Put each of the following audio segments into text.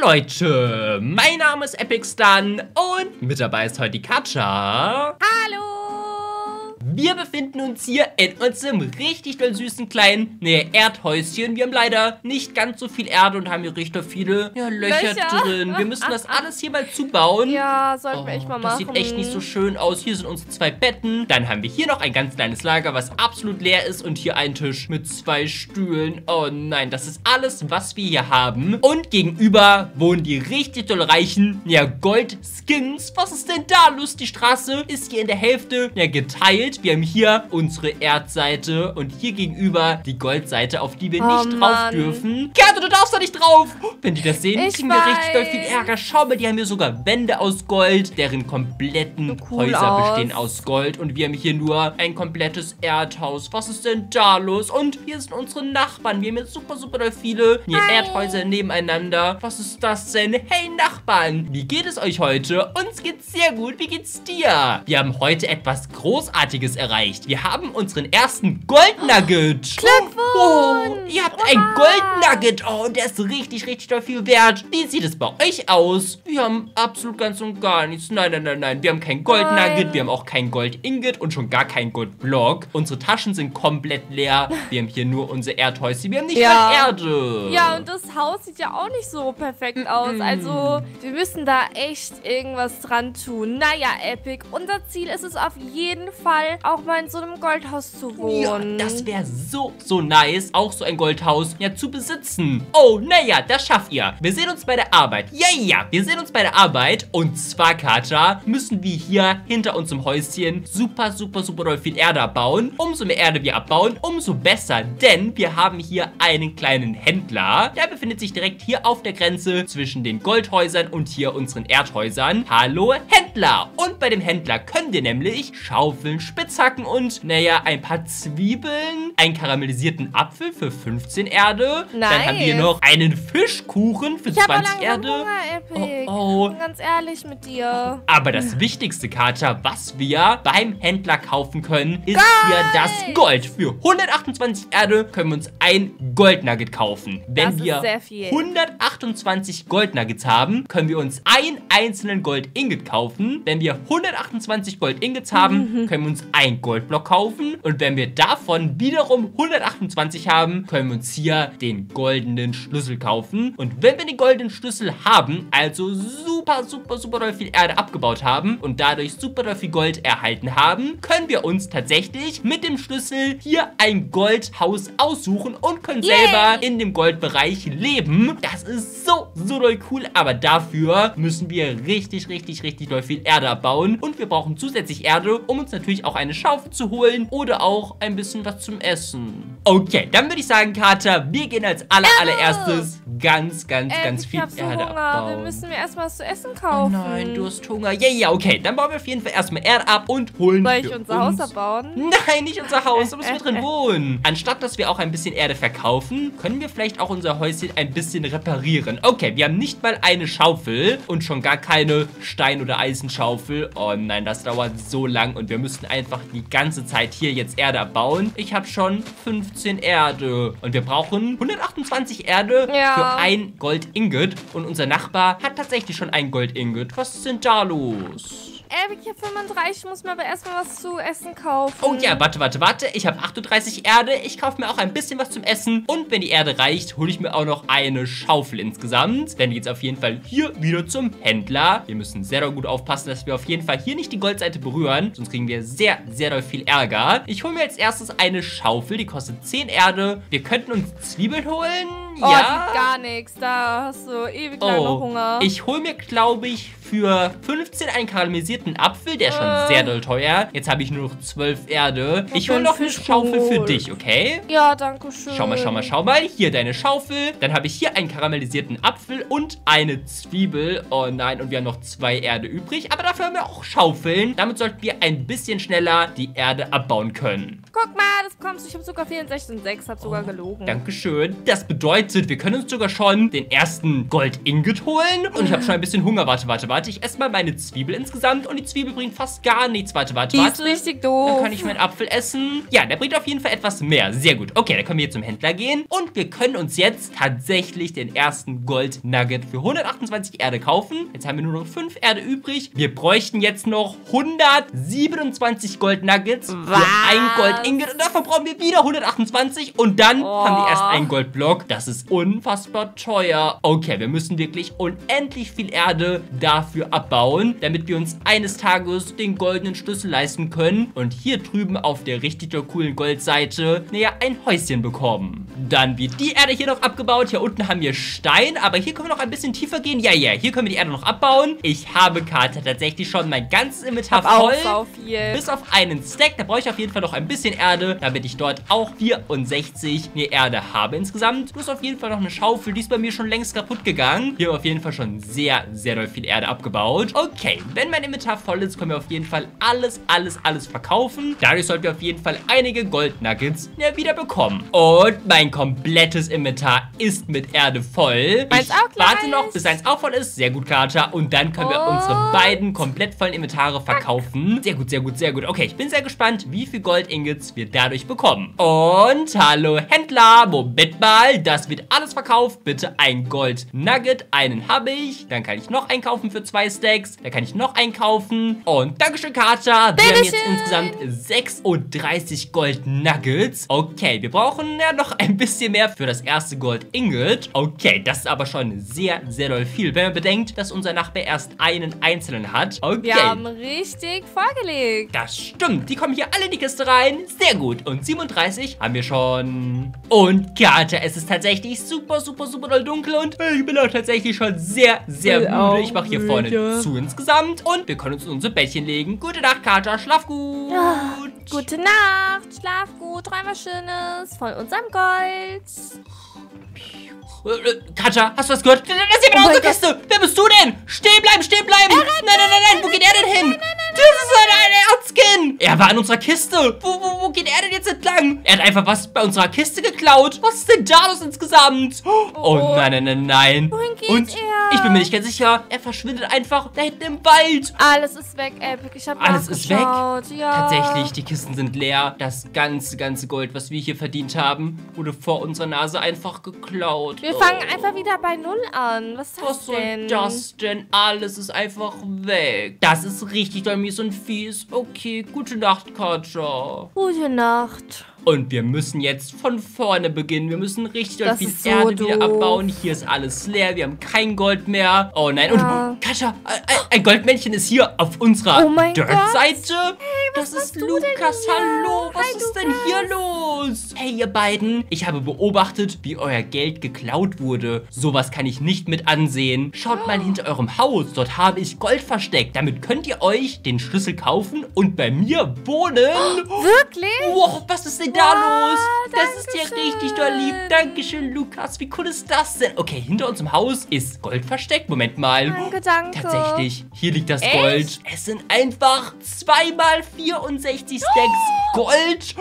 Leute, mein Name ist Epic Stun und mit dabei ist heute die Katja. Hallo! Wir befinden uns hier in unserem richtig doll süßen kleinen, ne, Erdhäuschen. Wir haben leider nicht ganz so viel Erde und haben hier richtig viele ja, Löcher, Löcher. drin. Wir müssen das alles hier mal zubauen. Ja, sollten wir Oh, echt mal das machen. sieht echt nicht so schön aus. Hier sind unsere zwei Betten. Dann haben wir hier noch ein ganz kleines Lager, was absolut leer ist. Und hier ein Tisch mit zwei Stühlen. Oh nein, das ist alles, was wir hier haben. Und gegenüber wohnen die richtig doll reichen, ja, Gold-Skins. Was ist denn da los? Die Straße ist hier in der Hälfte, ja, geteilt. Wir haben hier unsere Erdseite und hier gegenüber die Goldseite, auf die wir Oh, nicht drauf Mann. dürfen. Karte, du darfst da nicht drauf. Wenn die das sehen, Ich kriegen wir richtig doll viel weiß. Ärger. Schau mal, die haben hier sogar Wände aus Gold, deren kompletten So cool Häuser aus. bestehen aus Gold. Und wir haben hier nur ein komplettes Erdhaus. Was ist denn da los? Und hier sind unsere Nachbarn. Wir haben jetzt super, super doll viele hier Hi. Erdhäuser nebeneinander. Was ist das denn? Hey, Nachbarn, wie geht es euch heute? Uns geht's sehr gut. Wie geht's dir? Wir haben heute etwas Großartiges erreicht. Wir haben unseren ersten Goldnugget. Glückwunsch! Oh, ihr habt ein Hurra! Goldnugget. Oh, der ist richtig, richtig doll viel wert. Wie sieht es bei euch aus? Wir haben absolut ganz und gar nichts. Nein, nein, nein, nein. Wir haben kein Goldnugget. Wir haben auch kein Gold-Ingot und schon gar kein Goldblock. Unsere Taschen sind komplett leer. Wir haben hier nur unser Erdhäuschen. Wir haben nicht Ja. mal Erde. Ja, und das Haus sieht ja auch nicht so perfekt aus. Also, wir müssen da echt irgendwas dran tun. Naja, Epic, unser Ziel ist es auf jeden Fall, auch mal in so einem Goldhaus zu Ja, wohnen. das wäre so, so nice, auch so ein Goldhaus ja zu besitzen. Oh, naja, das schafft ihr. Wir sehen uns bei der Arbeit. Ja, ja, wir sehen uns bei der Arbeit. Und zwar, Katja, müssen wir hier hinter unserem Häuschen super, super, super doll viel Erde abbauen. Umso mehr Erde wir abbauen, umso besser. Denn wir haben hier einen kleinen Händler. Der befindet sich direkt hier auf der Grenze zwischen den Goldhäusern und hier unseren Erdhäusern. Hallo, Händler. Und bei dem Händler können wir nämlich Schaufeln, Spitzhacken und, naja, ein paar Zwiebeln, einen karamellisierten Apfel für 15 Erde. Dann haben wir noch einen Fischkuchen für ich habe 20 langsam Erde. Hunger, Epic. Oh, oh. Ich bin ganz ehrlich mit dir. Aber das wichtigste, Kater, was wir beim Händler kaufen können, ist Gold! hier das Gold. Für 128 Erde können wir uns ein Goldnugget kaufen. Wenn Das ist wir sehr viel. 128 Goldnuggets haben, können wir uns einen einzelnen Gold-Ingot kaufen. Wenn wir 128 Gold-Ingots haben, können wir uns ein Goldblock kaufen. Und wenn wir davon wiederum 128 haben, können wir uns hier den goldenen Schlüssel kaufen. Und wenn wir den goldenen Schlüssel haben, also super, super, super doll viel Erde abgebaut haben und dadurch super doll viel Gold erhalten haben, können wir uns tatsächlich mit dem Schlüssel hier ein Goldhaus aussuchen und können Yay! selber in dem Goldbereich leben. Das ist so, so doll cool. Aber dafür müssen wir richtig, richtig, richtig doll viel Erde abbauen. Und wir brauchen zusätzlich Erde, um uns natürlich auch eine Schaufel zu holen oder auch ein bisschen was zum Essen. Okay, dann würde ich sagen, Kater, wir gehen als aller, allererstes ganz, ganz, Epic, ganz viel so Erde Hunger. abbauen. Wir müssen mir erstmal was zu essen Oh kaufen. nein, du hast Hunger. Ja, ja, okay. Dann bauen wir auf jeden Fall erstmal Erde ab und holen Soll ich unser uns Haus erbauen? Nein, nicht unser Haus, da müssen wir drin wohnen. Anstatt, dass wir auch ein bisschen Erde verkaufen, können wir vielleicht auch unser Häuschen ein bisschen reparieren. Okay, wir haben nicht mal eine Schaufel und schon gar keine Stein- oder Eisenschaufel. Oh nein, das dauert so lang und wir müssen einfach die ganze Zeit hier jetzt Erde abbauen. Ich habe schon 15 Erde und wir brauchen 128 Erde Ja. für ein Gold-Ingot und unser Nachbar hat tatsächlich schon ein Gold-Ingot. Was ist denn da los? Epic, ich hab 35, ich muss mir aber erstmal was zu essen kaufen. Oh ja, warte, warte, warte. Ich habe 38 Erde. Ich kaufe mir auch ein bisschen was zum Essen. Und wenn die Erde reicht, hole ich mir auch noch eine Schaufel insgesamt. Denn jetzt auf jeden Fall hier wieder zum Händler. Wir müssen sehr gut aufpassen, dass wir auf jeden Fall hier nicht die Goldseite berühren. Sonst kriegen wir sehr, sehr doll viel Ärger. Ich hole mir als erstes eine Schaufel. Die kostet 10 Erde. Wir könnten uns Zwiebeln holen. Oh, ja. gar nichts. Da hast du ewig lange Hunger. Oh, ich hole mir, glaube ich, für 15 einen karamellisierten Apfel. Der ist schon Äh. sehr doll teuer. Jetzt habe ich nur noch 12 Erde. hab Ich hole noch eine Schaufel für dich, okay? ja, danke schön. Schau mal, schau mal, schau mal. Hier deine Schaufel. Dann habe ich hier einen karamellisierten Apfel und eine Zwiebel. Oh nein, und wir haben noch zwei Erde übrig. Aber dafür haben wir auch Schaufeln. Damit sollten wir ein bisschen schneller die Erde abbauen können. Guck mal, kommst. Ich habe sogar 64 und 6, hab sogar gelogen. Dankeschön. Das bedeutet, wir können uns sogar schon den ersten Gold-Ingot holen. Und ich habe schon ein bisschen Hunger. Warte, warte, warte. Ich esse mal meine Zwiebel insgesamt. Und die Zwiebel bringt fast gar nichts. Warte, warte, Die warte. ist richtig doof. Dann kann ich meinen Apfel essen. Ja, der bringt auf jeden Fall etwas mehr. Sehr gut. Okay, dann können wir jetzt zum Händler gehen. Und wir können uns jetzt tatsächlich den ersten Gold-Nugget für 128 Erde kaufen. Jetzt haben wir nur noch 5 Erde übrig. Wir bräuchten jetzt noch 127 Gold-Nuggets für ein Gold-Ingot. Und davon brauchen wir wieder 128. Und dann Oh. haben wir erst einen Goldblock. Das ist unfassbar teuer. Okay, wir müssen wirklich unendlich viel Erde dafür abbauen, damit wir uns eines Tages den goldenen Schlüssel leisten können und hier drüben auf der richtig coolen Goldseite, naja, ein Häuschen bekommen. Dann wird die Erde hier noch abgebaut. Hier unten haben wir Stein, aber hier können wir noch ein bisschen tiefer gehen. Ja, ja, hier können wir die Erde noch abbauen. Ich habe Karte tatsächlich schon mein ganzes Inventar Hab voll. auch sau viel. Bis auf einen Stack, da brauche ich auf jeden Fall noch ein bisschen Erde, damit ich dort auch 64 nee, Erde habe insgesamt. Plus auf jeden Fall noch eine Schaufel, die ist bei mir schon längst kaputt gegangen. Hier auf jeden Fall schon sehr, sehr doll viel Erde abgebaut. Okay, wenn mein Inventar voll ist, können wir auf jeden Fall alles, alles, alles verkaufen. Dadurch sollten wir auf jeden Fall einige Gold-Nuggets ja, wieder bekommen. Und mein komplettes Inventar ist mit Erde voll. Ich warte noch, bis eins auch voll ist. Sehr gut, Kater. Und dann können wir unsere beiden komplett vollen Inventare verkaufen. Sehr gut, sehr gut, sehr gut. Okay, ich bin sehr gespannt, wie viel Gold-Ingots wir dadurch bekommen. Und hallo Händler, Moment mal, das wird alles verkauft. Bitte ein Gold-Nugget, einen habe ich. Dann kann ich noch einkaufen für zwei Stacks. Dann kann ich noch einkaufen. Und Dankeschön, Kater. Wir haben jetzt insgesamt 36 Gold-Nuggets. Okay, wir brauchen ja noch ein bisschen mehr für das erste Gold-Ingot. Okay, das ist aber schon sehr, sehr doll viel, wenn man bedenkt, dass unser Nachbar erst einen einzelnen hat. Okay. Wir haben richtig vorgelegt. Das stimmt. Die kommen hier alle in die Kiste rein. Sehr gut. Und 37 haben wir schon. Und Karte, es ist tatsächlich super, super, super doll dunkel. Und ich bin auch tatsächlich schon sehr, sehr müde. Ich mache hier vorne zu insgesamt. Und wir können uns in unser Bettchen legen. Gute Nacht, Kater. Schlaf gut. Gute Nacht, schlaf gut, träum was Schönes von unserem Gold. Äh, äh, Katja, hast du was gehört? Das ist jemand Oh aus der Kiste. Wer bist du denn? Stehen bleiben, stehen bleiben. Nein, nein, nein, nein. Wo geht er denn hin? Das ist ein, ein Erzskin. Er war in unserer Kiste. Wo, wo, wo geht er denn jetzt entlang? Er hat einfach was bei unserer Kiste geklaut. Was ist denn da los insgesamt? Oh, Oh. nein, nein, nein, nein. Wohin geht Und er? ich bin mir nicht ganz sicher. Er verschwindet einfach da hinten im Wald. Alles ist weg, Epic. Ich habe Alles ist weg? Ja. Tatsächlich, die Kisten sind leer. Das ganze, ganze Gold, was wir hier verdient haben, wurde vor unserer Nase einfach geklaut. Wir Oh. fangen einfach wieder bei Null an. Was ist das Was soll denn? das denn? Alles ist einfach weg. Das ist richtig doll mies und fies. Okay, gute Nacht, Katja. Gute Nacht. Und wir müssen jetzt von vorne beginnen. Wir müssen richtig Das viel so Erde wieder doof. abbauen. Hier ist alles leer. Wir haben kein Gold mehr. Oh nein. Ja. Und Katja, ein, ein Goldmännchen ist hier auf unserer Oh Dirt-Seite. das machst ist denn Lukas. Hallo. Was Hi, ist denn Lukas. hier los? Hey, ihr beiden. Ich habe beobachtet, wie euer Geld geklaut wurde. Sowas kann ich nicht mit ansehen. Schaut mal hinter eurem Haus. Dort habe ich Gold versteckt. Damit könnt ihr euch den Schlüssel kaufen und bei mir wohnen. Wirklich? Wow, was ist denn da Wow, los? Das ist ja richtig doll lieb. Dankeschön, Lukas. Wie cool ist das denn? Okay, hinter uns im Haus ist Gold versteckt. Moment mal. Danke, danke. Tatsächlich, hier liegt das Echt? Gold. Es sind einfach zweimal 64 Stacks Gold.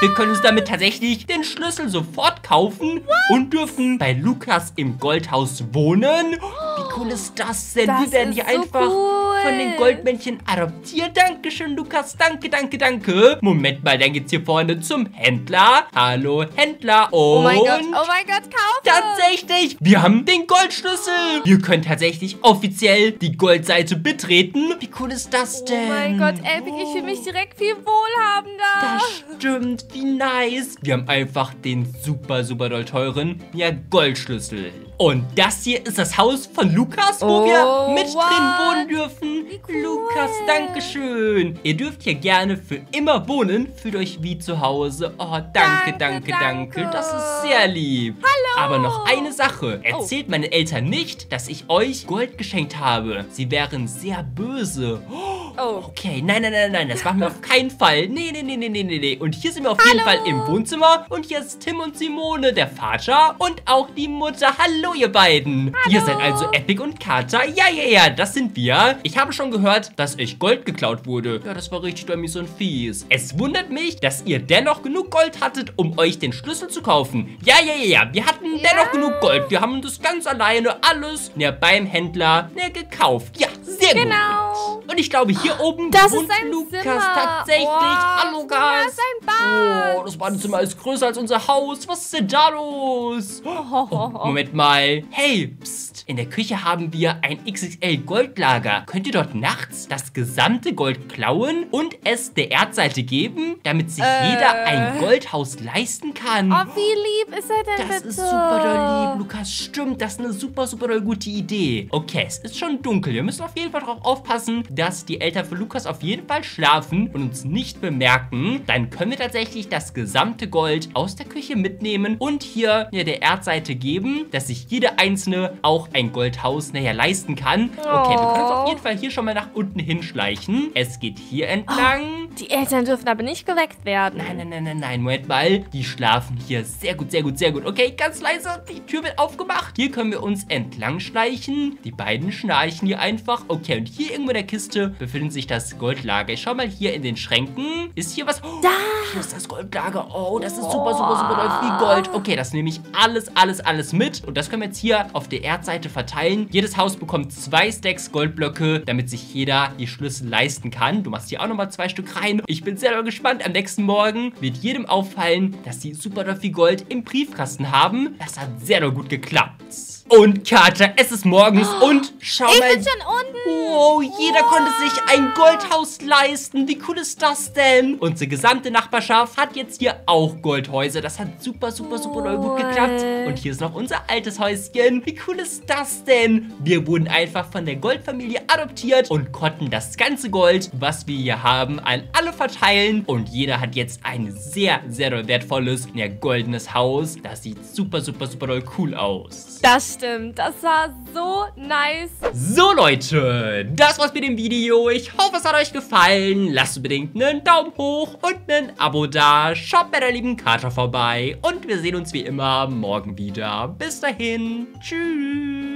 Wir können uns damit tatsächlich den Schlüssel sofort kaufen und dürfen bei Lukas im Goldhaus wohnen. Wie cool ist das denn? Das Wir werden hier so einfach cool. von den Goldmännchen adoptiert. Dankeschön, Lukas. Danke, danke, danke. Moment mal, dann geht's hier vorne zum Händler. Hallo, Händler. Und Oh mein Gott, oh mein Gott, kaufe. Tatsächlich! Wir haben den Goldschlüssel! Wir können tatsächlich offiziell die Goldseite betreten. Wie cool ist das denn? Oh mein Gott, Epic, ich fühle mich direkt viel wohlhabender. Das stimmt, wie nice. Wir haben einfach den super, super doll teuren ja, Goldschlüssel. Und das hier ist das Haus von Lukas, wo Oh, wir mit what? drin wohnen dürfen. Cool. Lukas, danke schön. Ihr dürft hier gerne für immer wohnen. Fühlt euch wie zu Hause. Oh, danke, danke, Danke, danke. Das ist sehr lieb. Hallo. Aber noch eine Sache. Erzählt meinen Eltern nicht, dass ich euch Gold geschenkt habe. Sie wären sehr böse. Oh, Oh. Okay, nein, nein, nein, nein, das machen wir auf keinen Fall. Nee, nee, nee, nee, nee, nee, nee. Und hier sind wir auf jeden Fall im Wohnzimmer. Und hier ist Tim und Simone, der Vater und auch die Mutter. Hallo, ihr beiden. Hallo. Ihr seid also Epic und Kata. Ja, ja, ja, das sind wir. Ich habe schon gehört, dass euch Gold geklaut wurde. Ja, das war richtig dämlich und fies. Es wundert mich, dass ihr dennoch genug Gold hattet, um euch den Schlüssel zu kaufen. Ja, ja, ja, ja, wir hatten Ja. dennoch genug Gold. Wir haben das ganz alleine alles ja, beim Händler ja, gekauft. Ja, sehr gut. Genau. Und ich glaube, hier oben Das wohnt ist sein Lukas Zimmer. tatsächlich. Oh, Hallo, Gas. sein Bad. Oh, das Badezimmer ist größer als unser Haus. Was ist denn da los? Oh, Moment mal. Hey, psst. In der Küche haben wir ein XXL Goldlager. Könnt ihr dort nachts das gesamte Gold klauen und es der Erdseite geben, damit sich Äh. jeder ein Goldhaus leisten kann? Oh, wie lieb ist er denn Das bitte? ist super doll lieb, Lukas. Stimmt, das ist eine super, super doll gute Idee. Okay, es ist schon dunkel. Wir müssen auf jeden Fall darauf aufpassen, dass die Eltern von Lukas auf jeden Fall schlafen und uns nicht bemerken. Dann können wir tatsächlich das gesamte Gold aus der Küche mitnehmen und hier ja, der Erdseite geben, dass sich jede einzelne auch ein Goldhaus näher leisten kann. Okay, wir können uns auf jeden Fall hier schon mal nach unten hinschleichen. Es geht hier entlang. Die Eltern dürfen aber nicht geweckt werden. Nein, nein, nein, nein, nein, Moment mal. Die schlafen hier sehr gut, sehr gut, sehr gut. Okay, ganz leise. Die Tür wird aufgemacht. Hier können wir uns entlang schleichen. Die beiden schnarchen hier einfach. Okay, und hier irgendwo in der Kiste befindet sich das Goldlager. Ich schau mal hier in den Schränken. Ist hier was? Oh, Da. Hier ist das Goldlager. Oh, das ist super, super, super viel Gold. Okay, das nehme ich alles, alles, alles mit. Und das können wir jetzt hier auf der Erdseite verteilen. Jedes Haus bekommt zwei Stacks Goldblöcke, damit sich jeder die Schlüssel leisten kann. Du machst hier auch nochmal zwei Stück rein. Ich bin sehr gespannt. Am nächsten Morgen wird jedem auffallen, dass sie super doll viel Gold im Briefkasten haben. Das hat sehr doll gut geklappt. Und Kater, es ist morgens und schau Ich mal bin schon unten. Wow, jeder konnte sich ein Goldhaus leisten. Wie cool ist das denn? Unsere gesamte Nachbarschaft hat jetzt hier auch Goldhäuser. Das hat super, super, super doll gut geklappt. Und hier ist noch unser altes Häuschen. Wie cool ist das denn? Wir wurden einfach von der Goldfamilie adoptiert und konnten das ganze Gold, was wir hier haben, an alle verteilen. Und jeder hat jetzt ein sehr, sehr doll wertvolles, ja, goldenes Haus. Das sieht super, super, super doll cool aus. Das stimmt. Das war so nice. So Leute, das war's mit dem Video. Ich hoffe, es hat euch gefallen. Lasst unbedingt einen Daumen hoch und ein Abo da. Schaut bei der lieben Kater vorbei. Und wir sehen uns wie immer morgen wieder. Bis dahin. Tschüss.